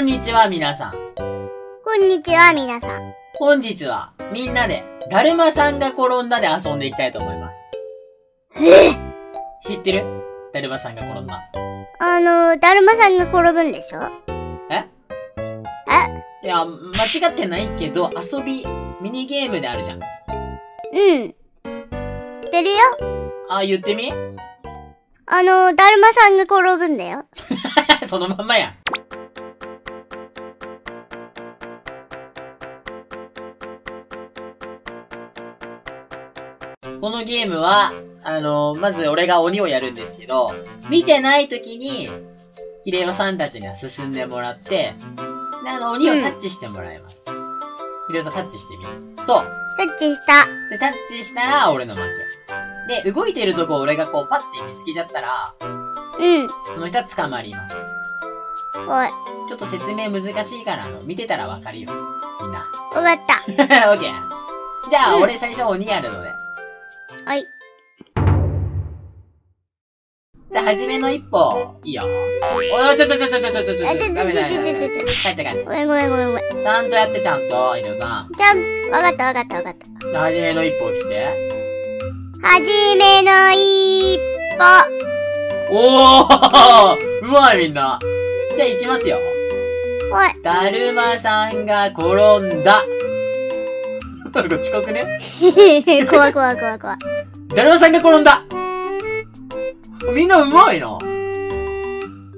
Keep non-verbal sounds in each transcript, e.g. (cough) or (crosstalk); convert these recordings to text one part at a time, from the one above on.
こんにちは、皆さん。こんにちは、皆さん。本日は、みんなで、だるまさんが転んだで遊んでいきたいと思います。え？知ってる？だるまさんが転んだ。あの、だるまさんが転ぶんでしょ？え？え？いや、間違ってないけど、遊び、ミニゲームであるじゃん。うん。知ってるよあ、言ってみ？あの、だるまさんが転ぶんだよ。(laughs) そのまんまやん。このゲームは、あのまず俺が鬼をやるんですけど、見てない時に、ヒレオさんたちには進んでもらって、で、あの、鬼をタッチしてもらいます。ヒレオさんタッチしてみる？そう。タッチした。で、タッチしたら俺の負け。で、動いてるとこを俺がこうパッて見つけちゃったら、うん。その人は捕まります。おい。ちょっと説明難しいから、あの、見てたらわかるよ。みんな。わかった。(laughs) オッケー。じゃあ、うん俺最初鬼やるので。はい。じゃあ、初めの一歩、いいよ。おい、ちょちょちょちょちょちょちょちょ。あちょちょちょ帰って帰って。ごめんごめんごめんごめん。ちゃんとやってちゃんと、井上さん。ちゃん、わかったわかったわかった。じゃあ初めの一歩をして。はじめの一歩。おーうまいみんな。じゃあ行きますよ。おい。だるまさんが転んだ。なんか近くね？(laughs) 怖い怖い怖い怖い。だるまさんが転んだみんなうまいな。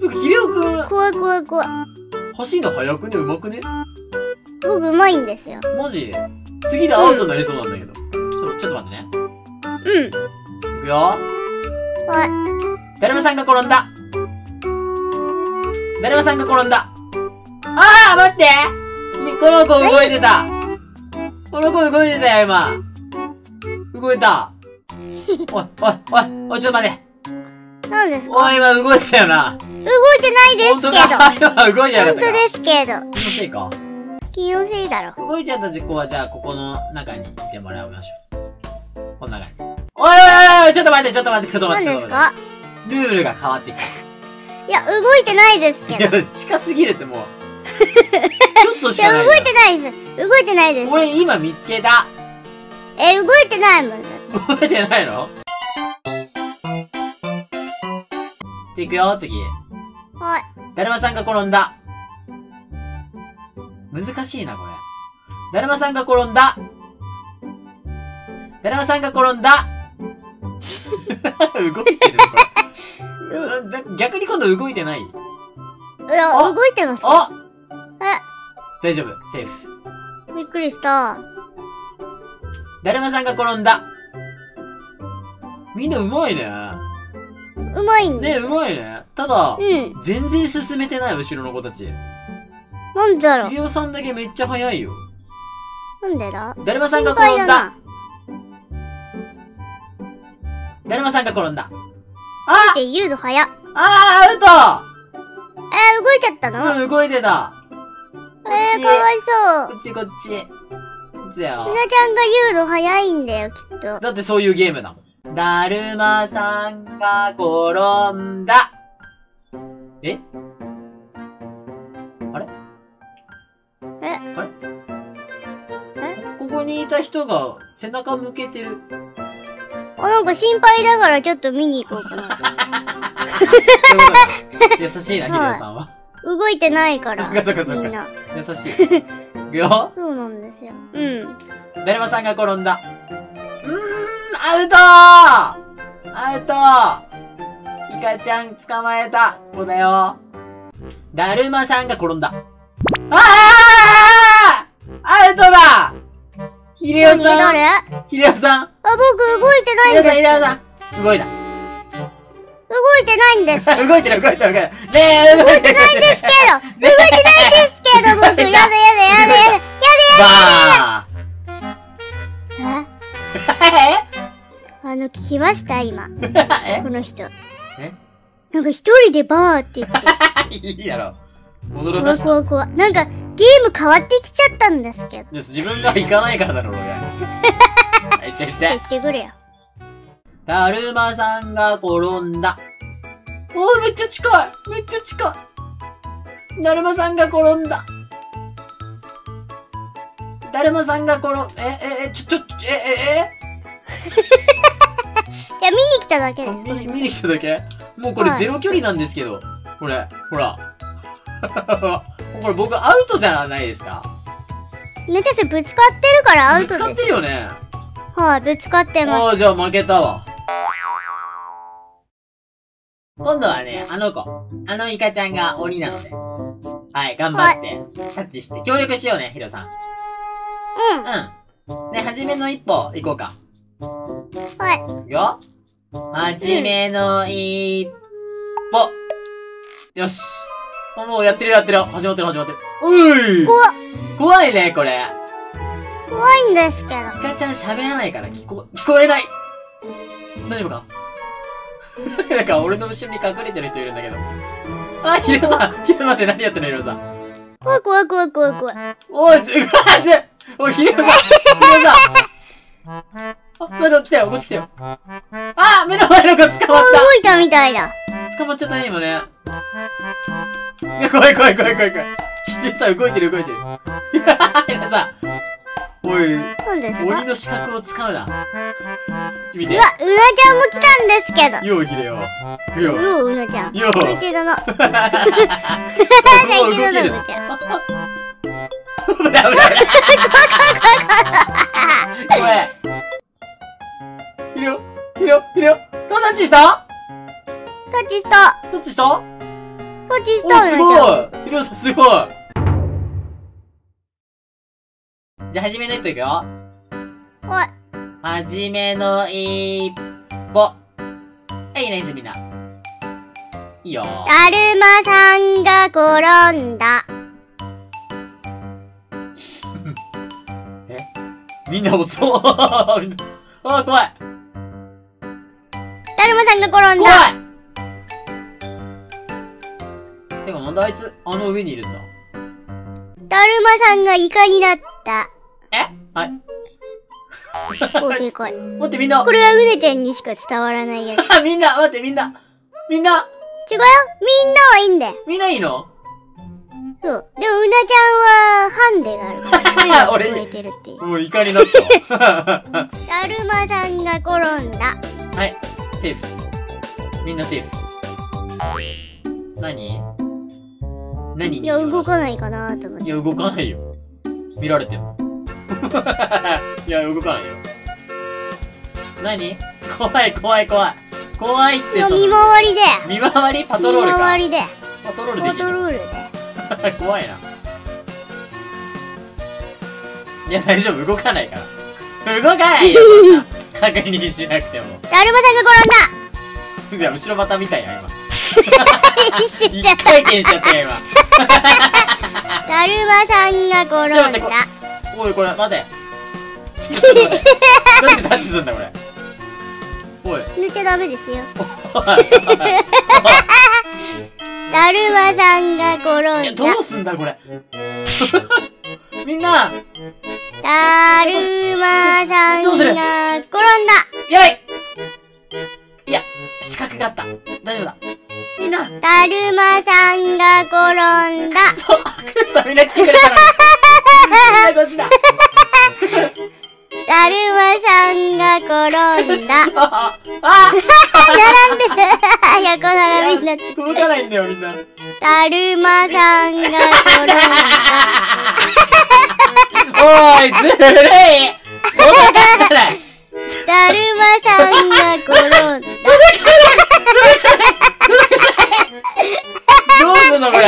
つうか、ひれおくん、怖い怖い怖い。走るの速くね？うまくね？僕うまいんですよ。マジ？次でアウトになりそうなんだけど。ちょ、ちょっと待ってね。うん。いくよ。おい。だるまさんが転んだ。だるまさんが転んだ。あー待ってにこの子動いてたこの子動いてたよ、今。動いた。(laughs) おい、おい、おい、おい、ちょっと待って。なんですか？おい、今動いてたよな。動いてないですけど。本当か？(laughs) 今動いてなか本当ったか。ですけど。気のせいか？気のせいだろ。動いちゃった子は、じゃあ、ここの中にいてもらいましょう。この中に。おいおいおいおいちょっと待って、ちょっと待って、ちょっと待って。何ですかルールが変わってきた。いや、動いてないですけど。いいや、近すぎるってもう。(laughs) ちょっとしかや、ない動いてないです。動いてないです。俺今見つけた。え、動いてないもんね。動いてないの？じゃ、いくよ、次。はい。だるまさんが転んだ。難しいな、これ。だるまさんが転んだ。だるまさんが転んだ。(laughs) 動いてるこれ。逆に今度動いてない？いや、あ動いてますよ。あえ、大丈夫。セーフ。びっくりした。だるまさんが転んだ。みんなうまいね。うまいんね、で。うまいね。ただ、うん。全然進めてない、後ろの子たち。なんでだろうひ。でおさんだけめっちゃ早いよ。なんでだ？だるまさんが転んだ。な。だるまさんが転んだ。あじゃ、ユード早っ。あー、アえー、動いちゃったの？ウトうん、動いてた。えー、かわいそう。こっちこっち。こっちだよみ。なちゃんがユード早いんだよ、きっと。だってそういうゲームだもん。だるまさんが転んだ。え？あれ？え？あれ？ここにいた人が背中向けてる。あ、なんか心配だからちょっと見に行こうかな。(laughs) 優しいな、ひでおさんは。動いてないから。そっかそっかそっかみんな。優しい。(laughs) いくよ。そうなんですよ。うん。だるまさんが転んだ。うーん、アウトアウトイカちゃん捕まえた。ここだよ。だるまさんが転んだ。あーアウトだひれお何さん誰？あ、ひれおさん僕動いてないひれおさん、んですけど。ひれおさん動いた。動いてないんです。(laughs) 動いてる、動いてる、動いてる。ねえ、動いてないんですけ動いてないですけど、僕、やだやだやだやだ。バえあの、聞きました今。えこの人。えなんか一人でバーって言って。いいやろ。驚かした。怖怖。なんか、ゲーム変わってきちゃったんですけど。自分が行かないからだろ、俺。はい、行って行っ言て。ってくれよ。だるまさんが転んだ。おー、めっちゃ近いめっちゃ近いだるまさんが転んだ。だるまさんが転ん、え、え、え、ちょ、ちょ、え、え、(laughs) いや、見に来ただけえです。見、見に来ただけ？もうこれはいゼロ距離なんですけど。これ、ほら。(laughs) これ僕アウトじゃないですか。ねちゃんそれぶつかってるからアウぶつかっトです。てるよね。はい、ぶつかってます。ああ、じゃあ負けたわ。今度はね、あの子、あのイカちゃんが鬼なので。はい、頑張って、タッチして、協力しようね、ヒロさん。うん。うん。ね、はじめの一歩、行こうか。はい。いくよ。はじめの一歩。よし。あもうやってるやってる。始まってる始まってる。うい怖っ怖いね、これ。怖いんですけど。イカちゃん喋らないから聞こ、聞こえない。大丈夫か？(laughs) なんか俺の後ろに隠れてる人いるんだけど。あ、ヒロさんヒロ待って何やってんのヒロさん。怖い怖い怖い怖い怖い。おい、ず、うわ、ず、おい、ヒロさんヒロさんあ、なんか来たよ、こっち来たよ。あ目の前の子捕まっ動いたみたいだ。た捕まっちゃったね、今ね。怖い怖い怖い怖い怖い。ヒロさん動いてる動いてる。(laughs) ヒロさん。おい、鬼の資格を使うな。見てうわ。、うなちゃんも来たんですけど。よう、ヒレよ。よう。よう、うなちゃん。よう最低だな。最最低だな、(laughs) うなちゃん。危ない危ない。怖い。ヒレよ。ヒレよ。ヒレよ。タッチした？タッチした。タッチした？おタッチしすた、うなちゃん。ごいヒレさんすごいじゃあ、はじめの一歩いくよ。はい。はじめの一歩。はい、ナイスみんな。いいよ。だるまさんが転んだ。みんなもそう。みんな (laughs) あー、怖い。だるまさんが転ん怖だ。いてか、なんであいつ、あの上にいるんだ？だるまさんがイカになった。えはい。お、正解。待って、みんなこ。れはうねちゃんにしか伝わらないやつ。あ、(laughs) みんな、待って、みんな。みんな、違うよみんなはいいんだよ。みんないいの？そう。でも、うなちゃんは、ハンデがあるから。声が (laughs) 聞こえてるっていう。もう怒りになったわ。(laughs) だるまさんが転んだ。はい、セーフ。みんなセーフ。何？何？いや、動かい。ないかなと思って。いや、動かないよ。見られても。(laughs) いや、動かないよ。何？怖い、怖い、怖い。怖いって、その、見回りで。見回り？パ見トロールか。回りで。パトロールで。パトロールで。(laughs) 怖いな。いや、大丈夫、動かないから。動かないよ。(laughs) 確認しなくても。だるまさんが転んだいや、後ろ股みたいや、今。一回転しちゃったよ、今。た。だるまさんが転んだ。おい、これ、待て。ちょっと待って。なんでタッチすんだ、これ。おい。塗っちゃダメですよ。だるまさんが転んだ。どうすんだ、これ。みんな、だるまさんが転んだ。やばいいや、資格があった。大丈夫だ。みんな、だるまさんが転んだ。そう、クルさんみんな来てくれたのに。あ並んで。る。横並びになって。届かないんだよ、みんな。だるまさんが転んだ。おい、ずるい届かないだるまさんが転んだ届かない。どうすんの、これ。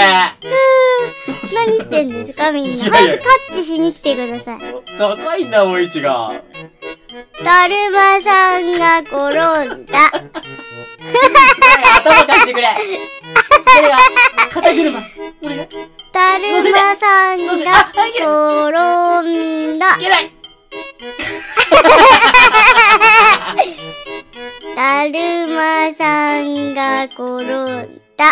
何してんですかみんな。いやいや早くタッチしに来てください。高いんだもん、位置が。だるまさんが転んだ。頭貸してくれ。それが、肩車。お願い。いだるまさんが転んだ。けないだるまさんが転んだ。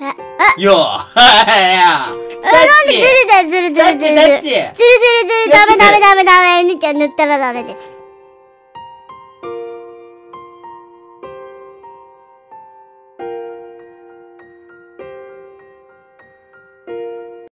あ、あ、よーいやあ、なんでずるだ、ずるずるずるずる。ずるずる。ずる、ダメダメダメダメ。ぬちゃん塗ったらダメです。